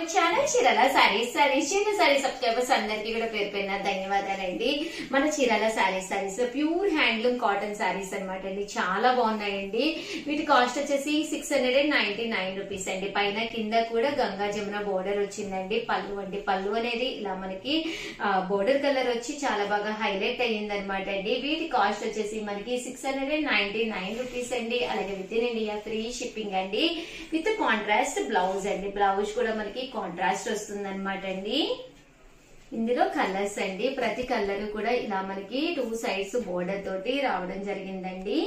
Our channel Chirala sarees sarees చిన్న sorry subscribers అందరికీ కూడా పేరు పేరున ధన్యవాదాలండి. మన Chirala sarees sarees pure handloom cotton sarees అన్నమాట అండి. చాలా బాగున్నాయండి. వీటి కాస్ట్ వచ్చేసి six hundred and ninety nine rupees అండి. పైన కింద కూడా గంగా జమున బోర్డర్ వచ్చిందండి. పళ్ళు అండి పళ్ళు అనేది ఇలా మనకి బోర్డర్ కలర్ వచ్చి చాలా బాగా హైలైట్ అయ్యింది అనమాట అండి. వీటి కాస్ట్ వచ్చేసి మనకి six hundred and ninety nine rupees అండి. అలాగే with in India free shipping అండి. విత్ కాంట్రాస్ట్ బ్లౌజ్ అండి. బ్లౌజ్ కూడా మనకి కాంట్రాస్ట్ వస్తుంది అనమాట అండి. ఇందులో కలర్స్ అండి. ప్రతి కలర్ కూడా ఇలా మనకి టూ సైడ్స్ బోర్డర్ తోటి రావడం జరిగిందండి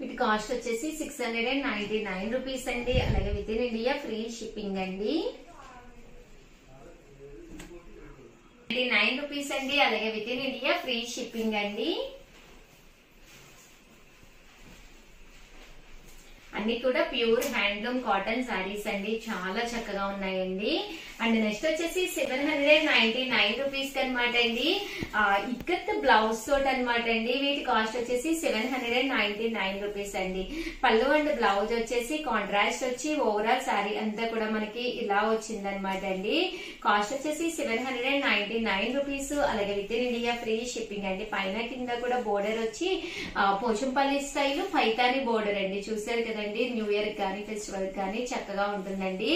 వీటి కాస్ట్ వచ్చేసి six hundred and ninety nine rupees అండి. అలాగే with in India free shipping అండి. నైన్ రూపీస్ అండి. అలాగే with in India free shipping అండి. అన్ని కూడా ప్యూర్ హ్యాండ్లూమ్ కాటన్ సారీస్ అండి. చాలా చక్కగా ఉన్నాయండి. అండ్ నెక్స్ట్ వచ్చేసి seven hundred ninety nine rupees అనమాట అండి. ఇక్కత్ బ్లౌజ్ తోటి అనమాట అండి. వీటి కాస్ట్ వచ్చేసి seven hundred ninety nine rupees అండి. పళ్ళు అండ్ బ్లౌజ్ వచ్చేసి కాంట్రాస్ట్ వచ్చి ఓవరాల్ శారీ అంతా కూడా మనకి ఇలా వచ్చింది అనమాట అండి. కాస్ట్ వచ్చేసి seven hundred ninety nine rupees. అలాగే with in India free shipping అండి. పైన కింద కూడా బోర్డర్ వచ్చి పోషంపల్లి పోచంపల్లి స్టైల్ పైతాని బోర్డర్ అండి. చూసారు కదండి న్యూ ఇయర్ కానీ ఫెస్టివల్ కానీ చక్కగా ఉంటుందండి.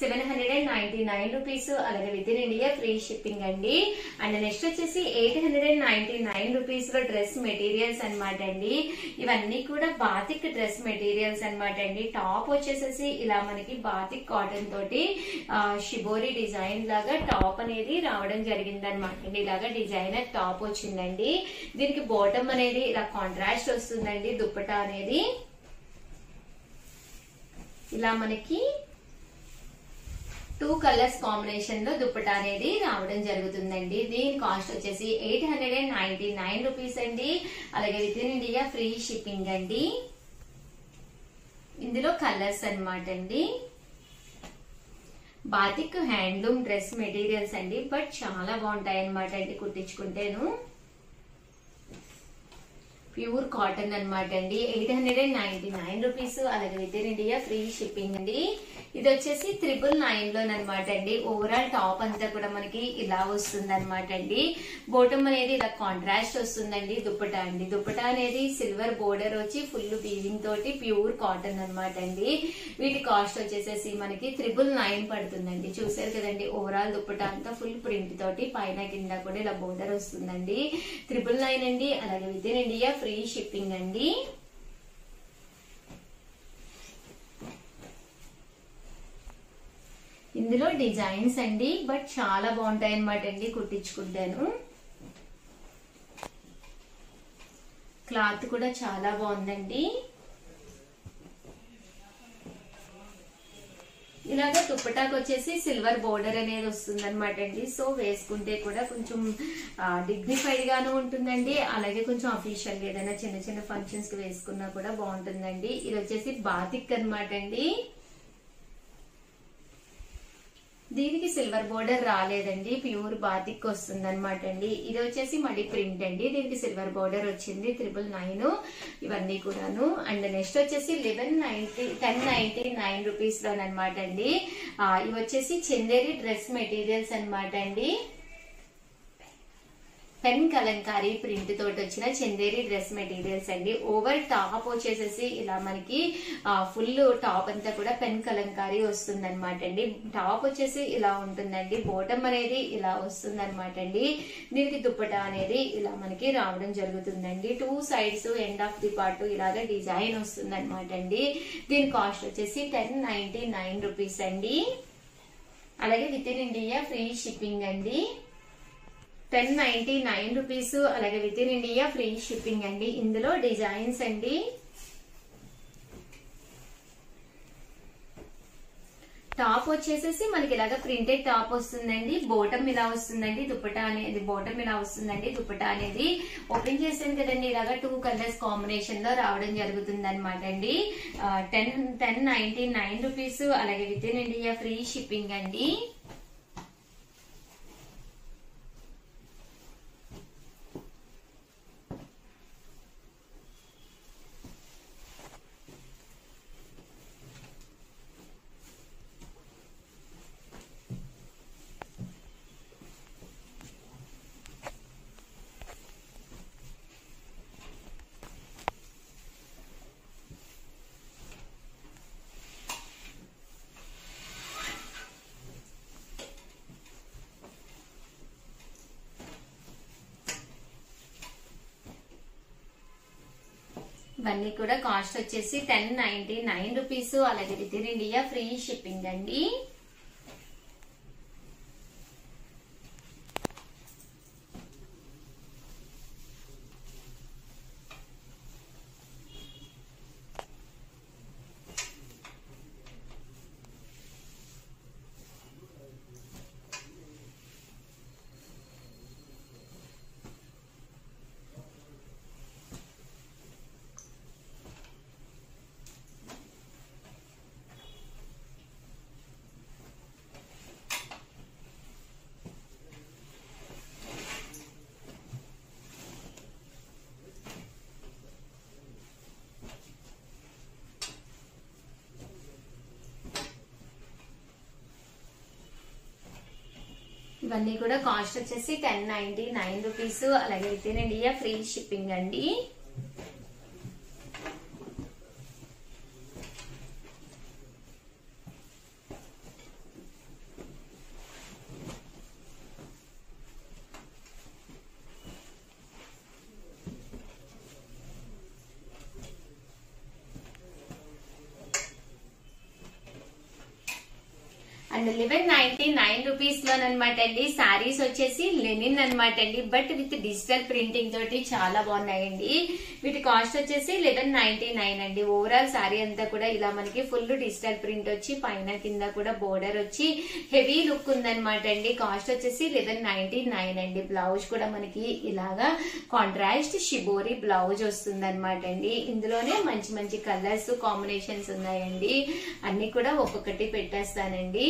Seven hundred and ninety nine rupees అలాగే with in India free shipping అండి. అండ్ నెక్స్ట్ వచ్చేసి eight hundred and ninety nine రూపీస్లో డ్రెస్ మెటీరియల్స్ అన్నమాట అండి. ఇవన్నీ కూడా బాతిక్ డ్రెస్ మెటీరియల్స్ అన్నమాట అండి. టాప్ వచ్చేసేసి ఇలా మనకి బాతిక్ కాటన్ తోటి షిబోరి డిజైన్ లాగా టాప్ అనేది రావడం జరిగింది అనమాట అండి. ఇలాగా డిజైనర్ టాప్ వచ్చిందండి. దీనికి బాటమ్ అనేది ఇలా కాంట్రాస్ట్ వస్తుందండి దుప్పటా అనేది. ఇలా మనకి టూ కలర్స్ కాంబినేషన్లో దుప్పటా అనేది రావడం జరుగుతుందండి. దీని కాస్ట్ వచ్చేసి eight hundred and ninety nine rupees అండి. అలాగే with in India free shipping అండి. ఇందులో కలర్స్ అన్నమాట అండి. బాతిక్ హ్యాండ్లూమ్ డ్రెస్ మెటీరియల్స్ అండి. బట్ చాలా బాగుంటాయి అనమాట అండి కుట్టించుకుంటేను. ప్యూర్ కాటన్ అన్నమాట అండి. Eight hundred and ninety nine rupees అలాగే with in India free shipping అండి. ఇది వచ్చేసి త్రిబుల్ నైన్లో అనమాట అండి. ఓవరాల్ టాప్ అంతా కూడా మనకి ఇలా వస్తుంది అనమాట అండి. బోటమ్ అనేది ఇలా కాంట్రాస్ట్ వస్తుందండి. దుప్పటా అండి. దుప్పటా అనేది సిల్వర్ బోర్డర్ వచ్చి ఫుల్ వీవింగ్ తోటి ప్యూర్ కాటన్ అన్నమాట అండి. వీటి కాస్ట్ వచ్చేసేసి మనకి త్రిబుల్ నైన్ పడుతుందండి. చూసారు కదండి ఓవరాల్ దుప్పటా అంతా ఫుల్ ప్రింట్ తోటి పైన కింద కూడా ఇలా బోర్డర్ వస్తుందండి. త్రిబుల్ నైన్ అండి అలాగే with in India free shipping అండి. ఇందులో డిజైన్స్ అండి బట్ చాలా బాగుంటాయి అనమాట అండి కుట్టించుకుంటాను. క్లాత్ కూడా చాలా బాగుందండి. ఇలాగ దుప్పటాకు వచ్చేసి సిల్వర్ బోర్డర్ అనేది వస్తుంది అనమాట అండి. సో వేసుకుంటే కూడా కొంచెం డిగ్నిఫైడ్ గాను ఉంటుందండి. అలాగే కొంచెం అఫీషియల్ ఏదైనా చిన్న చిన్న ఫంక్షన్స్కి వేసుకున్నా కూడా బాగుంటుందండి. ఇది వచ్చేసి బాతిక్ అనమాట అండి. దీనికి సిల్వర్ బోర్డర్ రాలేదండి ప్యూర్ బాతిక్ వస్తుంది అనమాట అండి. ఇది వచ్చేసి మళ్ళీ ప్రింట్ అండి. దీనికి సిల్వర్ బోర్డర్ వచ్చింది త్రిబుల్ నైన్ ఇవన్నీ కూడాను. అండ్ నెక్స్ట్ వచ్చేసి eleven ninety ten ninety nine rupees లోనమాట అండి ఇవి వచ్చేసి చందేరి డ్రెస్ మెటీరియల్స్ అన్నమాట అండి. పెన్ కలంకారీ ప్రింట్ తోటి వచ్చిన చందేరి డ్రెస్ మెటీరియల్స్ అండి. ఓవర్ టాప్ వచ్చేసేసి ఇలా మనకి ఫుల్ టాప్ అంతా కూడా పెన్ కలంకారీ వస్తుంది అనమాట అండి. టాప్ వచ్చేసి ఇలా ఉంటుందండి. బోటమ్ అనేది ఇలా వస్తుంది అనమాట అండి. దీనికి దుప్పటా అనేది ఇలా మనకి రావడం జరుగుతుందండి. Two sides end of the part ఇలాగ డిజైన్ వస్తుంది అనమాట అండి. దీని కాస్ట్ వచ్చేసి టెన్ నైన్టీ నైన్ రూపీస్ అండి. అలాగే with in India free shipping అండి. టెన్ నైన్టీ నైన్ రూపీస్ అలాగే with in India free shipping అండి. ఇందులో డిజైన్స్ అండి. టాప్ వచ్చేసేసి మనకి ఇలాగ ప్రింటెడ్ టాప్ వస్తుందండి. బోటం ఇలా వస్తుందండి. దుప్పటా అనేది బోటం ఇలా వస్తుందండి. దుప్పటా అనేది. ఓపెన్ చేసాను కదండి. ఇలాగ టూ కలర్స్ కాంబినేషన్లో రావడం జరుగుతుంది అనమాట అండి ten ten ninety nine rupees అలాగే with in India free shipping అండి. ఇవన్నీ కూడా కాస్ట్ వచ్చేసి టెన్ నైన్టీ నైన్ రూపీస్ అలాగే రిటర్న్ ఇండియా ఫ్రీ షిప్పింగ్ అండి. ఇవన్నీ కూడా కాస్ట్ వచ్చేసి టెన్ నైన్టీ నైన్ రూపీస్ అలాగే విత్ ఇండియా ఫ్రీ షిప్పింగ్ అండి. And eleven ninety nine rupees లోనమాట అండి. సారీస్ వచ్చేసి లెనిన్ అనమాట అండి. బట్ విత్ డిజిటల్ ప్రింటింగ్ తోటి చాలా బాగున్నాయండి. వీటి కాస్ట్ వచ్చేసి లెవెన్ నైన్టీ నైన్ అండి. ఓవరాల్ సారీ అంతా కూడా ఇలా మనకి ఫుల్ డిజిటల్ ప్రింట్ వచ్చి పైన కింద కూడా బోర్డర్ వచ్చి హెవీ లుక్ ఉందన్నమాట అండి. కాస్ట్ వచ్చేసి లెవెన్ నైన్టీ నైన్ అండి. బ్లౌజ్ కూడా మనకి ఇలాగా కాంట్రాస్ట్ షిబోరి బ్లౌజ్ వస్తుంది అనమాట అండి. ఇందులోనే మంచి మంచి కలర్స్ కాంబినేషన్స్ ఉన్నాయండి. అన్ని కూడా ఒక్కొక్కటి పెట్టేస్తానండి.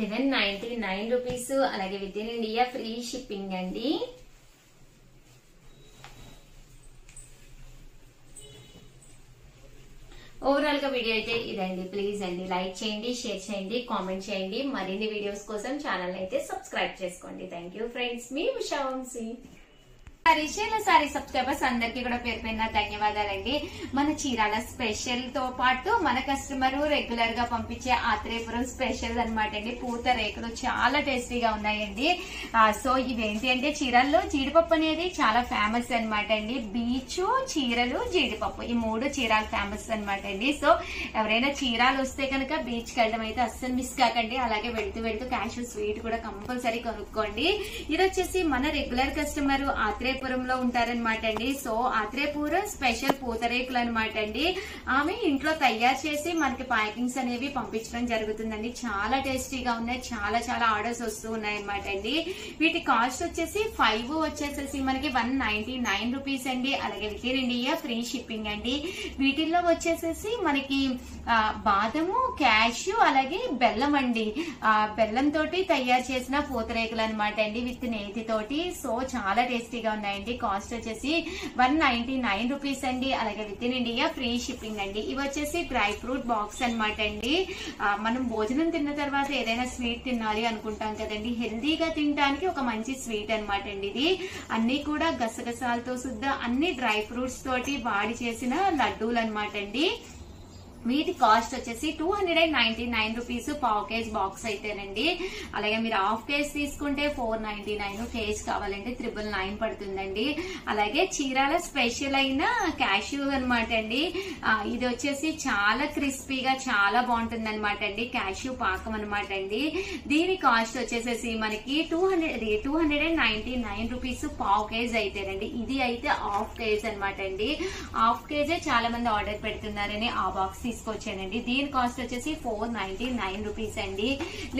Eleven ninety nine rupees. అలాగే with in India free shipping అండి. ఓవరాల్గా వీడియో అయితే ఇదండి. ప్లీజ్ అండి లైక్ చేయండి షేర్ చేయండి కామెంట్ చేయండి. మరిన్ని వీడియోస్ కోసం ఛానల్ అయితే సబ్స్క్రైబ్ చేసుకోండి. Thank you friends me Usha Vamsi. Resale saree subscribers అందరికీ కూడా పేరు పైన ధన్యవాదాలండి. మన చీరాల స్పెషల్తో పాటు మన కస్టమర్ రెగ్యులర్గా పంపించే ఆత్రేయపురం స్పెషల్ అనమాట అండి. పూత రేకులు చాలా టేస్టీగా ఉన్నాయండి. సో ఇవేంటి అంటే చీరల్లో జీడిపప్పు అనేది చాలా ఫేమస్ అనమాట అండి. బీచ్ చీరలు జీడిపప్పు ఈ మూడు చీరాలు ఫేమస్ అనమాట అండి. సో ఎవరైనా చీరాలు వస్తే కనుక బీచ్కి వెళ్ళడం అయితే అస్సలు మిస్ కాకండి. అలాగే వెళ్తూ వెళ్తూ క్యాష్ స్వీట్ కూడా కంపల్సరీ కొనుక్కోండి. ఇది వచ్చేసి మన రెగ్యులర్ కస్టమర్ ఆత్రేయపురంలో ఉంటారనమాట అండి. సో ఆత్రేయపురం స్పెషల్ పూతరేకులు అనమాట అండి ఆమె ఇంట్లో తయారు చేసి మనకి ప్యాకింగ్స్ అనేవి పంపించడం జరుగుతుందండి. చాలా టేస్టీగా ఉన్నాయి. చాలా చాలా ఆర్డర్స్ వస్తూ ఉన్నాయన్నమాట అండి. వీటి కాస్ట్ వచ్చేసి ఫైవ్ వచ్చేసేసి మనకి వన్ నైన్టీ నైన్ రూపీస్ అండి. అలాగే విత్ ఇండియా ఫ్రీ షిప్పింగ్ అండి. వీటిల్లో వచ్చేసేసి మనకి బాదము క్యాష్యూ అలాగే బెల్లం అండి. ఆ, బెల్లం తోటి తయారు చేసిన పూతరేకులు అనమాట అండి విత్ నేతి తోటి సో చాలా టేస్టీగా ఉన్నాయి. ఉన్నాయండి. కాస్ట్ వచ్చేసి వన్ నైన్టీ నైన్ రూపీస్ అండి. అలాగే with in India free shipping అండి. ఇవి వచ్చేసి డ్రై ఫ్రూట్ బాక్స్ అనమాట అండి. మనం భోజనం తిన్న తర్వాత ఏదైనా స్వీట్ తినాలి అనుకుంటాం కదండి. హెల్దీగా తినడానికి ఒక మంచి స్వీట్ అనమాట అండి ఇది. అన్ని కూడా గసగసాలతో సుద్దా అన్ని డ్రై ఫ్రూట్స్ తోటి వాడి చేసిన లడ్డూలు అనమాట అండి. వీటి కాస్ట్ వచ్చేసి two hundred and ninety nine rupees పావు కేజ్ బాక్స్ అయితేనండి. అలాగే మీరు హాఫ్ కేజ్ తీసుకుంటే ఫోర్ నైన్టీ నైన్ కేజ్ కావాలంటే త్రిబుల్ నైన్ పడుతుందండి. అలాగే చీరాల స్పెషల్ అయిన క్యాష్యూ అనమాట అండి. ఇది వచ్చేసి చాలా క్రిస్పీగా చాలా బాగుంటుంది అనమాట అండి. క్యాష్యూ పాకం అనమాట అండి. దీని కాస్ట్ వచ్చేసేసి మనకి two hundred two hundred and ninety nine rupees పావు కేజ్ అయితేనండి. ఇది అయితే హాఫ్ కేజ్ అనమాట అండి. హాఫ్ కేజే చాలా మంది ఆర్డర్ పెడుతున్నారని ఆ బాక్స్ తీసుకొచ్చానండి. దీని కాస్ట్ వచ్చేసి ఫోర్ నైన్టీ నైన్ రూపీస్ అండి.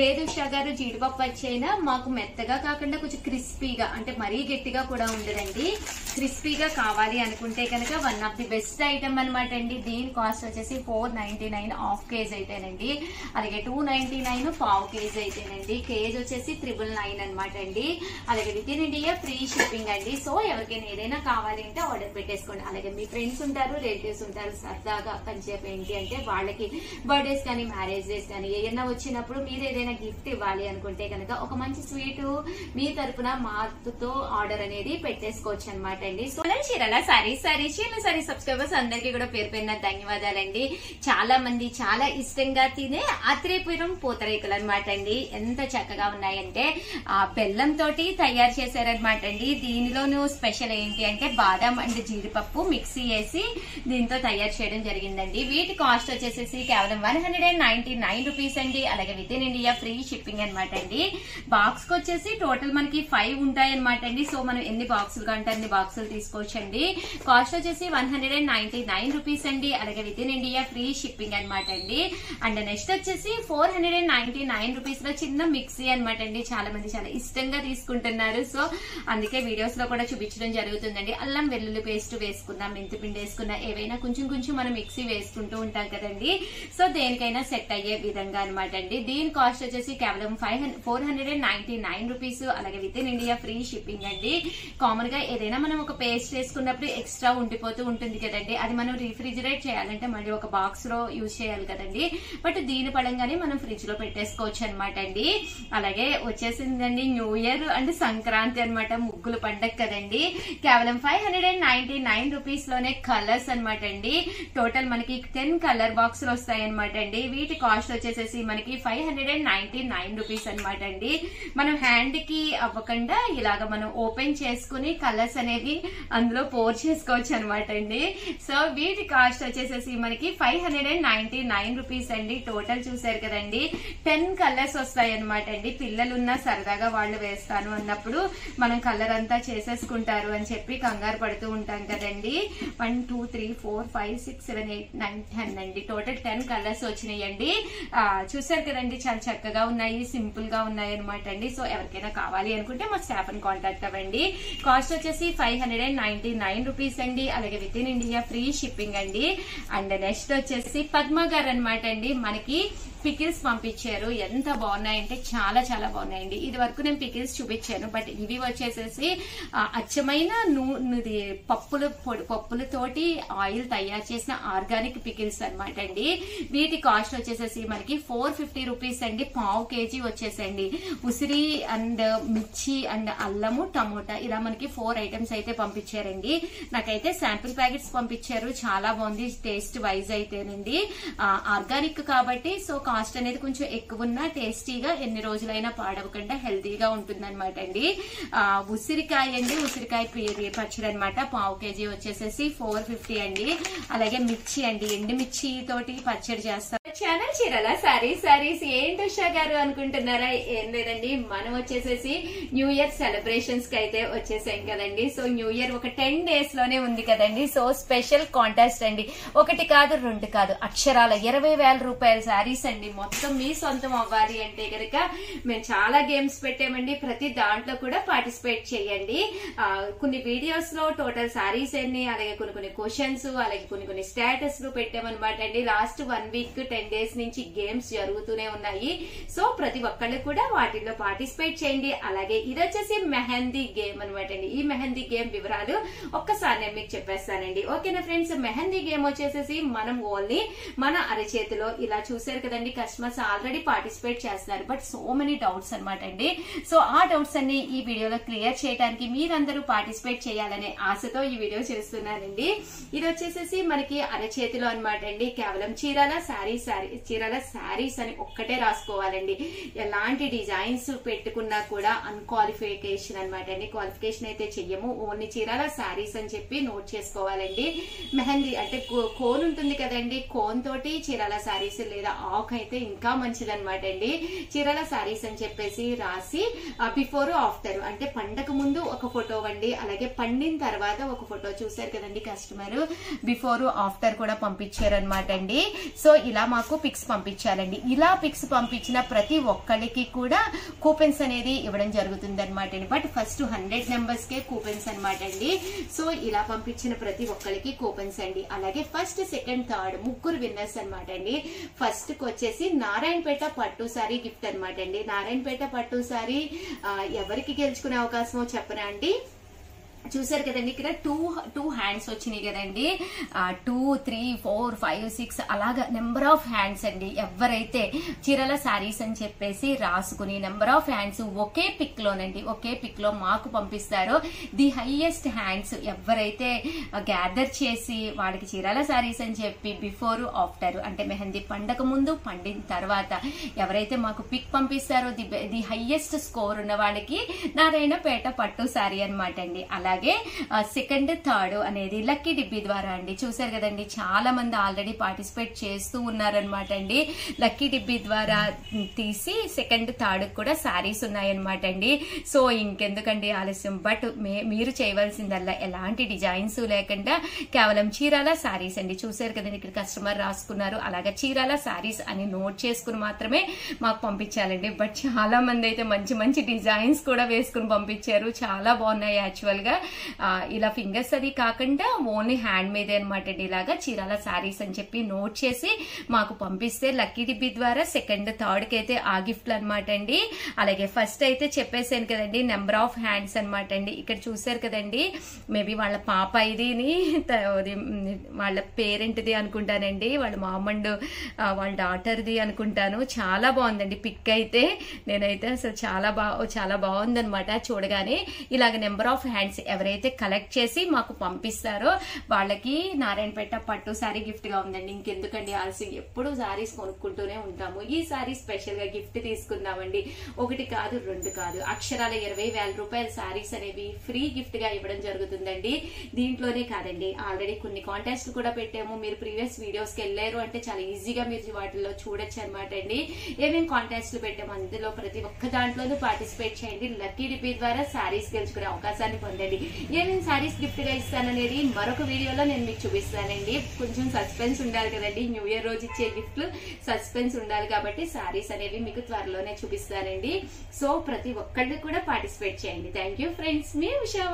లేదు ఉషా గారు జీడిపప్పు వచ్చైనా మాకు మెత్తగా కాకుండా కొంచెం క్రిస్పీగా అంటే మరీ గట్టిగా కూడా ఉండదండి. క్రిస్పీగా కావాలి అనుకుంటే కనుక one of the best item అనమాట అండి. దీని కాస్ట్ వచ్చేసి four ninety nine half kg అయితేనండి. అలాగే టూ నైన్టీ నైన్ పావు కేజ్ అయితేనండి. కేజ్ వచ్చేసి త్రిబుల్ నైన్ అనమాట అండి. అలాగే with in India free shipping అండి. సో ఎవరికైనా ఏదైనా కావాలి అంటే ఆర్డర్ పెట్టేసుకోండి. అలాగే మీ ఫ్రెండ్స్ ఉంటారు రిలేటివ్స్ ఉంటారు సరదాగా పనిచేపు ఏంటి అంటే వాళ్ళకి బర్త్డేస్ కానీ మ్యారేజ్ డేస్ కానీ ఏదైనా వచ్చినప్పుడు మీరు ఏదైనా గిఫ్ట్ ఇవ్వాలి అనుకుంటే కనుక ఒక మంచి స్వీట్ మీ తరపున మాతో ఆర్డర్ అనేది పెట్టేసుకోవచ్చు అనమాట అండి. So Chirala saree saree Chirala saree subscribers అందరికీ కూడా పేరు పేరున ధన్యవాదాలండి. చాలా మంది చాలా ఇష్టంగా తినే ఆత్రేయపురం పూతరేకులు అనమాట అండి. ఎంత చక్కగా ఉన్నాయంటే ఆ బెల్లం తోటి తయారు చేశారనమాట అండి. దీనిలోనూ స్పెషల్ ఏంటి అంటే బాదం అండ్ జీడిపప్పు మిక్సీ వేసి దీంతో తయారు చేయడం జరిగిందండి. వీటి కాస్ట్ వచ్చేసేసి కేవలం one hundred and ninety nine rupees అండి. అలాగే with in India free shipping అనమాట అండి. బాక్స్కి వచ్చేసి టోటల్ మనకి ఫైవ్ ఉంటాయి అనమాట అండి. సో మనం ఎన్ని బాక్సులు కంటే అన్ని బాక్సులు తీసుకోవచ్చండి. కాస్ట్ వచ్చేసి one hundred and ninety nine rupees అండి. అలాగే with in India free shipping అనమాట అండి. అండ్ నెక్స్ట్ వచ్చేసి four hundred and ninety nine రూపీస్లో చిన్న మిక్సీ అనమాట అండి. చాలా మంది చాలా ఇష్టంగా తీసుకుంటున్నారు. సో అందుకే వీడియోస్లో కూడా చూపించడం జరుగుతుందండి. అల్లం వెల్లుల్లి పేస్ట్ వేసుకుందాం మెంతిపిండి వేసుకున్నా ఏవైనా కొంచెం కొంచెం మనం మిక్సీ వేసుకుంటూ ఉంటాం కదండి. సో దేనికైనా సెట్ అయ్యే విధంగా అనమాట అండి. దీని కాస్ట్ వచ్చేసి కేవలం five four hundred and ninety nine rupees. అలాగే with in India free shipping అండి. కామన్గా ఏదైనా మనం ఒక పేస్ట్ వేసుకున్నప్పుడు ఎక్స్ట్రా ఉండిపోతూ ఉంటుంది కదండి. అది మనం రిఫ్రిజిరేట్ చేయాలంటే మళ్ళీ ఒక బాక్స్లో యూజ్ చేయాలి కదండి. బట్ దీని పడంగానే మనం ఫ్రిడ్జ్లో పెట్టేసుకోవచ్చు అనమాట అండి. అలాగే వచ్చేసిందండి న్యూ ఇయర్ అండ్ సంక్రాంతి అన్నమాట ముగ్గులు పండగ కదండి. కేవలం five hundred and ninety nine రూపీస్లోనే colours అనమాట అండి. టోటల్ మనకి టెన్ కలర్ బాక్స్లు వస్తాయి అనమాట అండి. వీటి కాస్ట్ వచ్చేసేసి మనకి five hundred and ninety nine rupees అనమాట అండి. మనం హ్యాండ్కి అవ్వకుండా ఇలాగ మనం ఓపెన్ చేసుకుని కలర్స్ అనేవి అందులో పోర్ చేసుకోవచ్చు అనమాట అండి. సో వీటి కాస్ట్ వచ్చేసేసి మనకి five hundred and ninety nine rupees అండి. టోటల్ చూసారు కదండి. టెన్ కలర్స్ వస్తాయి అనమాట అండి. పిల్లలు ఉన్న సరదాగా వాళ్ళు వేస్తాను అన్నప్పుడు మనం కలర్ అంతా చేసేసుకుంటారు అని చెప్పి కంగారు పడుతూ ఉంటాం కదండి. One two three four five six seven eight nine ten అండి టోటల్ టెన్ కలర్స్ వచ్చినాయండి. ఆ, చూసారు కదండి చాలా చక్కగా ఉన్నాయి సింపుల్గా ఉన్నాయి అనమాట అండి. సో ఎవరికైనా కావాలి అనుకుంటే మా స్టాఫ్ని కాంటాక్ట్ అవ్వండి. కాస్ట్ వచ్చేసి five hundred and ninety nine rupees అండి. అలాగే with in India free shipping అండి. అండ్ నెక్స్ట్ వచ్చేసి పద్మ గారు అనమాట అండి. మనకి పికిల్స్ పంపించారు. ఎంత బాగున్నాయంటే చాలా చాలా బాగున్నాయండి. ఇది వరకు నేను పికిల్స్ చూపించాను. బట్ ఇవి వచ్చేసేసి అచ్చమైన నూనె పప్పులు పొడి పప్పులతోటి ఆయిల్ తయారు చేసిన ఆర్గానిక్ పికిల్స్ అనమాట అండి. వీటి కాస్ట్ వచ్చేసేసి మనకి ఫోర్ ఫిఫ్టీ రూపీస్ అండి. పావు కేజీ వచ్చేసండి. ఉసిరి అండ్ మిర్చి అండ్ అల్లము టమోటా ఇలా మనకి ఫోర్ ఐటమ్స్ అయితే పంపించారండి. నాకైతే శాంపిల్ ప్యాకెట్స్ పంపించారు. చాలా బాగుంది టేస్ట్ వైజ్ అయితేనండి. ఆర్గానిక్ కాబట్టి సో కాస్ట్ అనేది కొంచెం ఎక్కువ ఉన్నా టేస్టీగా ఎన్ని రోజులైనా పాడవకుండా హెల్తీగా ఉంటుంది అనమాట అండి ఉసిరికాయ అండి. ఉసిరికాయ పచ్చడి అనమాట పావు కేజీ వచ్చేసేసి ఫోర్ ఫిఫ్టీ అండి. అలాగే మిర్చి అండి. ఎండు మిర్చి తోటి పచ్చడి చేస్తారు ఛానల్ చీరలా? సారీ సారీస్ ఏంటి ఉషా గారు అనుకుంటున్నారా? ఏం లేదండి మనం వచ్చేసేసి న్యూ ఇయర్ సెలబ్రేషన్స్కి అయితే వచ్చేసాం కదండి. సో న్యూ ఇయర్ ఒక టెన్ డేస్లోనే ఉంది కదండి. సో స్పెషల్ కాంటెస్ట్ అండి. ఒకటి కాదు రెండు కాదు అక్షరాల ఇరవై వేల రూపాయల శారీస్ అండి. మొత్తం మీ సొంతం అవ్వాలి అంటే గనక మేము చాలా గేమ్స్ పెట్టామండి. ప్రతి దాంట్లో కూడా పార్టిసిపేట్ చేయండి. కొన్ని వీడియోస్లో టోటల్ శారీస్ అన్ని అలాగే కొన్ని కొన్ని క్వశ్చన్స్ అలాగే కొన్ని కొన్ని స్టేటస్లు పెట్టామన్నమాట అండి. Last one week ten ten days నుంచి గేమ్స్ జరుగుతూనే ఉన్నాయి. సో ప్రతి ఒక్కళ్ళు కూడా వాటిల్లో పార్టిసిపేట్ చేయండి. అలాగే ఇది వచ్చేసి మెహందీ గేమ్ అనమాట అండి. ఈ మెహందీ గేమ్ వివరాలు ఒక్కసారి నేను మీకు చెప్పేస్తానండి. ఓకేనా ఫ్రెండ్స్? మెహందీ గేమ్ వచ్చేసేసి మనం ఓన్లీ మన అరచేతిలో ఇలా చూసారు కదండి కస్టమర్స్ ఆల్రెడీ పార్టిసిపేట్ చేస్తున్నారు. బట్ సో మెనీ డౌట్స్ అనమాట అండి. సో ఆ డౌట్స్ అన్ని ఈ వీడియోలో క్లియర్ చేయడానికి మీరందరూ పార్టిసిపేట్ చేయాలనే ఆశతో ఈ వీడియో చేస్తున్నానండి. ఇది వచ్చేసేసి మనకి అరచేతిలో అనమాట అండి. కేవలం చీరాల శారీస్ శారీ చీరాల శారీస్ అని ఒక్కటే రాసుకోవాలండి. ఎలాంటి డిజైన్స్ పెట్టుకున్నా కూడా అన్క్వాలిఫికేషన్ అనమాట అండి. క్వాలిఫికేషన్ అయితే చెయ్యము. ఓన్లీ చీరాల శారీస్ అని చెప్పి నోట్ చేసుకోవాలండి. మెహందీ అంటే కో- కోన్ ఉంటుంది కదండి. కోన్ తోటి చీరాల శారీస్ లేదా ఆక్ అయితే ఇంకా మంచిది అనమాట అండి. చీరాల శారీస్ అని చెప్పేసి రాసి బిఫోర్ ఆఫ్టర్ అంటే పండగ ముందు ఒక ఫోటో అండి. అలాగే పండిన తర్వాత ఒక ఫోటో చూసారు కదండి కస్టమర్ బిఫోర్ ఆఫ్టర్ కూడా పంపించారు అనమాట అండి. సో ఇలా మాకు పిక్స్ పంపించాలండి ఇలా పిక్స్ పంపించిన ప్రతి ఒక్కరికి కూడా కూపెన్స్ అనేది ఇవ్వడం జరుగుతుంది అనమాట అండి. బట్ ఫస్ట్ హండ్రెడ్ నెంబర్స్ కే కూపెన్స్ అనమాట అండి. సో ఇలా పంపించిన ప్రతి ఒక్కరికి కూపెన్స్ అండి. అలాగే ఫస్ట్ సెకండ్ థర్డ్ ముగ్గురు విన్నర్స్ అనమాట అండి. ఫస్ట్కి వచ్చేసి నారాయణపేట పట్టు సారీ గిఫ్ట్ అనమాట అండి. నారాయణపేట పట్టు సారీ ఎవరికి గెలుచుకునే అవకాశమో చెప్పనా అండి? చూసారు కదండి ఇక్కడ టూ టూ హ్యాండ్స్ వచ్చినాయి కదండి. Two three four five six అలాగా నెంబర్ ఆఫ్ హ్యాండ్స్ అండి. ఎవరైతే చీరల శారీస్ అని చెప్పేసి రాసుకుని నెంబర్ ఆఫ్ హ్యాండ్స్ ఒకే పిక్ లోనండి ఒకే పిక్లో మాకు పంపిస్తారో ది హైయెస్ట్ హ్యాండ్స్ ఎవరైతే గ్యాదర్ చేసి వాడికి చీరల శారీస్ అని చెప్పి బిఫోర్ ఆఫ్టర్ అంటే మెహందీ పండగ ముందు పండిన తర్వాత ఎవరైతే మాకు పిక్ పంపిస్తారో ది ది హైయెస్ట్ స్కోర్ ఉన్న వాళ్ళకి నారాయణపేట పట్టు శారీ అనమాట అండి. అలా అలాగే సెకండ్ థర్డ్ అనేది లక్కీ డిబ్బీ ద్వారా అండి. చూసారు కదండి చాలా మంది ఆల్రెడీ పార్టిసిపేట్ చేస్తూ ఉన్నారనమాట అండి. లక్కీ డిబ్బీ ద్వారా తీసి సెకండ్ థర్డ్ కూడా శారీస్ ఉన్నాయన్నమాట అండి. సో ఇంకెందుకండి ఆలస్యం. బట్ మీరు చేయవలసిందల్లా ఎలాంటి డిజైన్స్ లేకుండా కేవలం చీరాల శారీస్ అండి. చూసారు కదండి ఇక్కడ కస్టమర్ రాసుకున్నారు. అలాగే చీరాల శారీస్ అని నోట్ చేసుకుని మాత్రమే మాకు పంపించాలండి. బట్ చాలా మంది అయితే మంచి మంచి డిజైన్స్ కూడా వేసుకుని పంపించారు. చాలా బాగున్నాయి యాక్చువల్గా. ఇలా ఫింగర్స్ అది కాకుండా ఓన్లీ హ్యాండ్ మీదే అనమాట అండి ఇలాగా చీరాల శారీస్ అని చెప్పి నోట్ చేసి మాకు పంపిస్తే లక్కీ డిబ్బి ద్వారా సెకండ్ థర్డ్కి అయితే ఆ గిఫ్ట్లు అనమాట అండి. అలాగే ఫస్ట్ అయితే చెప్పేసాను కదండి నెంబర్ ఆఫ్ హ్యాండ్స్ అనమాట అండి. ఇక్కడ చూసారు కదండి మేబీ వాళ్ళ పాప ఇదిని వాళ్ళ పేరెంట్ది అనుకుంటానండి వాళ్ళ మామండ్ వాళ్ళ డాటర్ది అనుకుంటాను. చాలా బాగుందండి పిక్ అయితే. నేనైతే అసలు చాలా బాగా చాలా బాగుందనమాట చూడగానే. ఇలాగ నెంబర్ ఆఫ్ హ్యాండ్స్ ఎవరైతే కలెక్ట్ చేసి మాకు పంపిస్తారో వాళ్ళకి నారాయణపేట పట్టు సారీ గిఫ్ట్గా ఉందండి. ఇంకెందుకండి ఆలస్యం? ఎప్పుడు సారీస్ కొనుక్కుంటూనే ఉంటాము. ఈ సారీ స్పెషల్గా గిఫ్ట్ తీసుకుందామండి. ఒకటి కాదు రెండు కాదు. అక్షరాల ఇరవై వేల రూపాయల సారీస్ అనేవి ఫ్రీ గిఫ్ట్గా ఇవ్వడం జరుగుతుందండి. దీంట్లోనే కాదండి ఆల్రెడీ కొన్ని కాంటెస్ట్ కూడా పెట్టాము. మీరు ప్రీవియస్ వీడియోస్కి వెళ్ళారు అంటే చాలా ఈజీగా మీరు వాటిల్లో చూడొచ్చు అనమాట అండి. ఏమేమి కాంటెస్ట్లు పెట్టాము? అందులో ప్రతి ఒక్క దాంట్లోనూ పార్టిసిపేట్ చేయండి. లక్కీ డిపీ ద్వారా సారీస్ గెలుచుకునే అవకాశాన్ని పొందండి. ఏమేమి సారీస్ గిఫ్ట్గా ఇస్తాననేది మరొక వీడియోలో నేను మీకు చూపిస్తానండి. కొంచెం సస్పెన్స్ ఉండాలి కదండి. న్యూ ఇయర్ రోజు ఇచ్చే గిఫ్ట్లు సస్పెన్స్ ఉండాలి కాబట్టి సారీస్ అనేవి మీకు త్వరలోనే చూపిస్తానండి. సో ప్రతి ఒక్కళ్ళు కూడా పార్టిసిపేట్ చేయండి. థ్యాంక్ యూ ఫ్రెండ్స్ మీ ఉషా